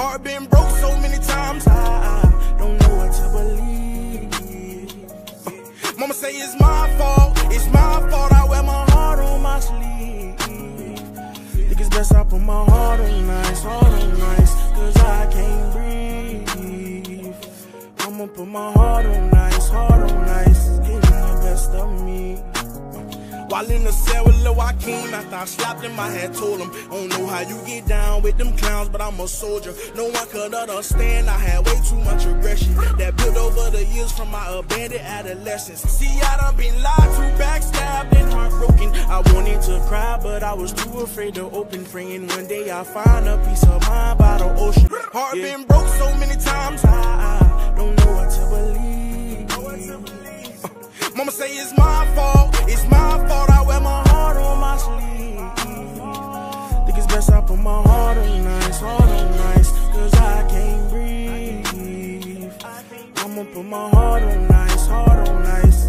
Heart been broke so many times, I, don't know what to believe. Mama say it's my fault, it's my fault. I wear my heart on my sleeve. Think it's best I put my heart on ice, heart on ice, cause I can't breathe. I'ma put my heart on ice, heart on ice. While in the cell with Lil Joaquin, after I slapped him, I had told him, Don't know how you get down with them clowns, but I'm a soldier. No one could understand, I had way too much aggression that built over the years from my abandoned adolescence. See, I done been lied to, backstabbed, and heartbroken. I wanted to cry, but I was too afraid to open. Praying one day I find a peace of mind by the ocean. Heart yeah. been broke so many times, I, I don't know what to believe. Uh, mama say it's my fault, it's my my heart on ice, heart on ice.